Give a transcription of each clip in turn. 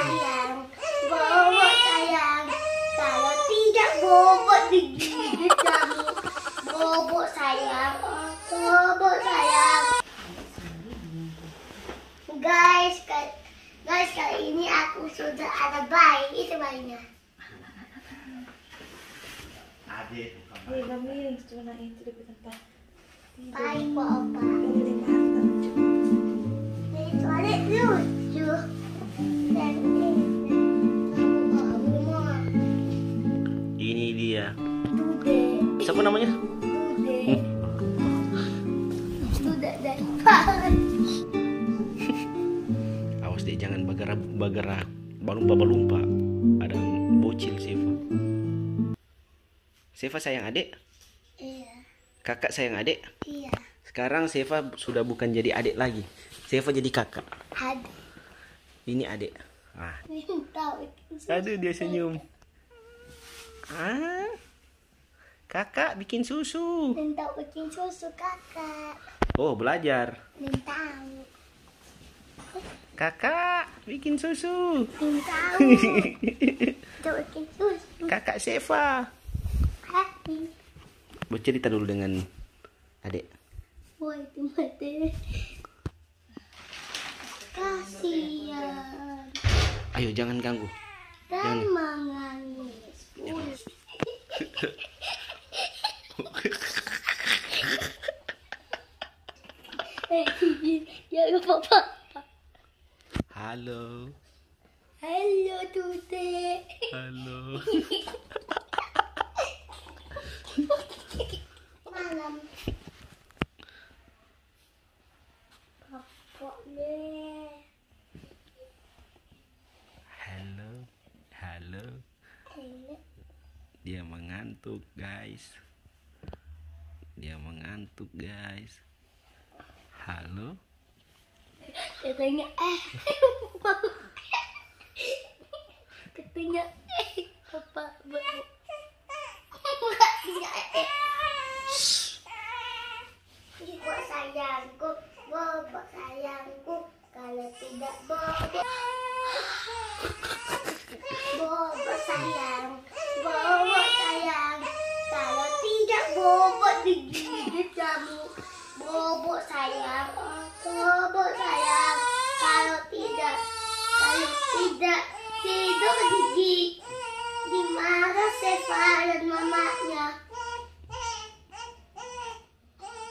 sayang, bobo sayang. Kalau tidak bobo digigit kamu. Bobo sayang, bobo sayang. Guys, guys kali ini aku sudah ada bayi. Itu bayinya. Adik bukan Hei, mamiring cuma na itu di tempat. Bayi opa. Siapa namanya? Awas deh jangan bagara bagara balumpa balumpa. Ada bocil Seva. Seva sayang adik. Iya, Kakak sayang adik. iya. Sekarang Seva sudah bukan jadi adik lagi. Seva jadi kakak. Ada. Ini adik. Ah, aduh dia senyum. Ah, kakak bikin susu. Minta bikin susu kakak. Oh belajar. Minta. Kakak bikin susu. Minta. Minta bikin susu. Kakak Seva. Bercerita dulu dengan adik. Wah itu mati. Kasihan. Ayo jangan ganggu. Dan menangis jangan apa-apa. Halo. Halo Tuti. Halo. Malam. Papa. Halo. Halo. Halo. Dia mengantuk, guys. Dia mengantuk, guys. Halo. Katanya eh. Katanya eh. Papa. Katanya eh. Ibu sayangku, bobo sayangku, kalau tidak bobo. Bobo sayang, sayang oh, bobo sayang kalau tidak kalau tidak tidur gigi dimarah Sefa dan mamanya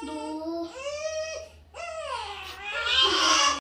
Duh.